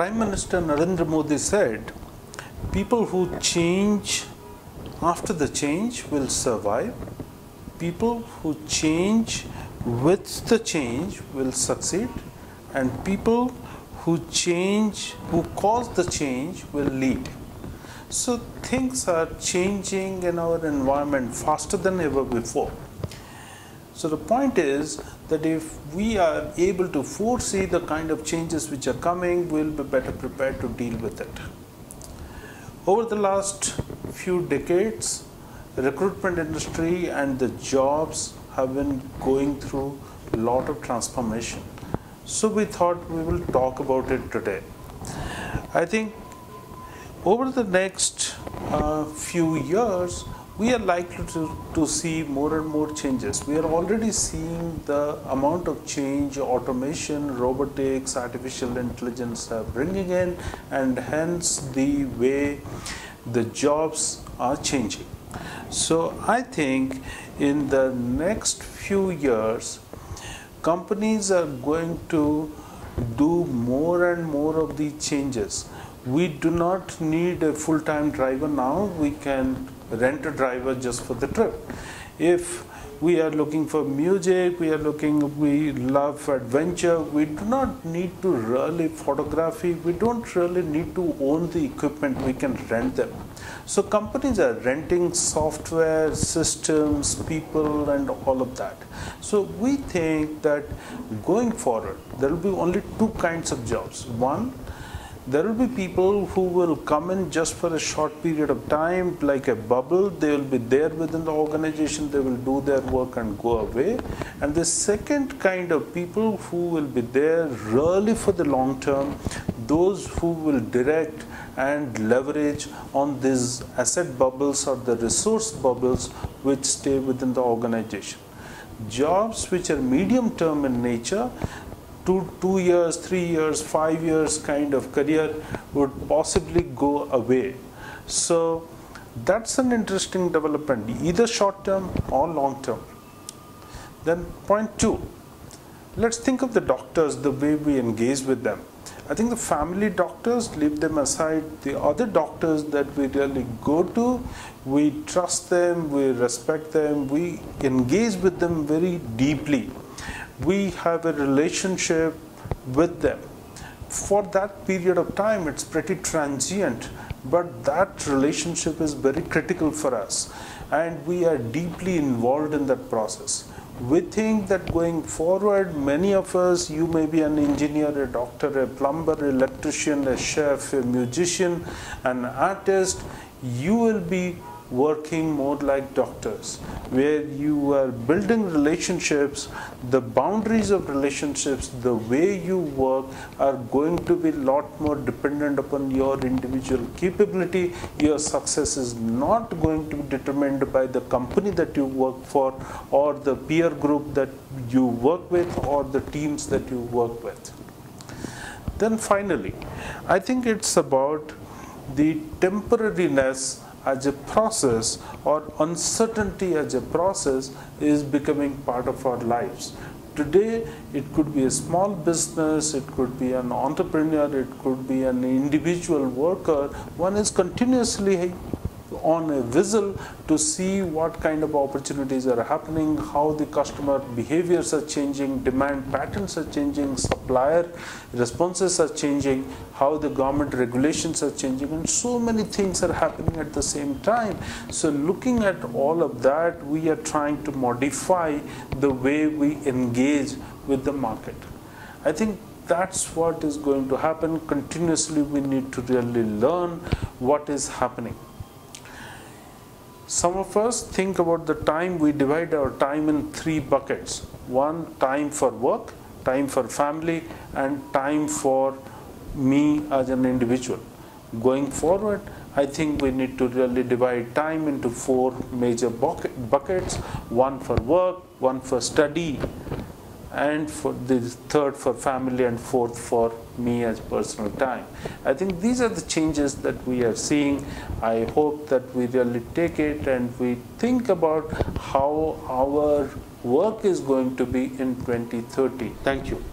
Prime Minister Narendra Modi said, people who change after the change will survive. People who change with the change will succeed. And people who change, who cause the change will lead. So things are changing in our environment faster than ever before. So the point is that if we are able to foresee the kind of changes which are coming, we'll be better prepared to deal with it. Over the last few decades, the recruitment industry and the jobs have been going through a lot of transformation. So we thought we will talk about it today. I think over the next uh, few years, we are likely to, to see more and more changes. We are already seeing the amount of change, automation, robotics, artificial intelligence are bringing in, and hence the way the jobs are changing. So I think in the next few years, companies are going to do more and more of these changes. We do not need a full-time driver now. We can rent a driver just for the trip. If we are looking for music, we are looking, we love adventure, we do not need to really photography, we don't really need to own the equipment, we can rent them. So companies are renting software, systems, people and all of that. So we think that going forward, there will be only two kinds of jobs. One, there will be people who will come in just for a short period of time like a bubble. They will be there within the organization. They will do their work and go away. And the second kind of people who will be there really for the long term those who will direct and leverage on these asset bubbles or the resource bubbles which stay within the organization. Jobs which are medium term in nature two, two years, three years, five years kind of career would possibly go away. So that's an interesting development, either short term or long term. Then point two, let's think of the doctors, the way we engage with them. I think the family doctors, leave them aside. The other doctors that we really go to, we trust them, we respect them, we engage with them very deeply we have a relationship with them. For that period of time, it's pretty transient, but that relationship is very critical for us, and we are deeply involved in that process. We think that going forward, many of us, you may be an engineer, a doctor, a plumber, an electrician, a chef, a musician, an artist, you will be working more like doctors, where you are building relationships, the boundaries of relationships, the way you work are going to be a lot more dependent upon your individual capability. Your success is not going to be determined by the company that you work for or the peer group that you work with or the teams that you work with. Then finally, I think it's about the temporariness as a process or uncertainty as a process is becoming part of our lives. Today, it could be a small business, it could be an entrepreneur, it could be an individual worker. One is continuously on a whistle to see what kind of opportunities are happening, how the customer behaviors are changing, demand patterns are changing, supplier responses are changing, how the government regulations are changing, and so many things are happening at the same time. So looking at all of that, we are trying to modify the way we engage with the market. I think that's what is going to happen. Continuously, we need to really learn what is happening. Some of us think about the time, we divide our time in three buckets. One, time for work, time for family, and time for me as an individual. Going forward, I think we need to really divide time into four major buckets one for work, one for study, and for the third for family and fourth for me as personal time. I think these are the changes that we are seeing. I hope that we really take it and we think about how our work is going to be in 2030. Thank you.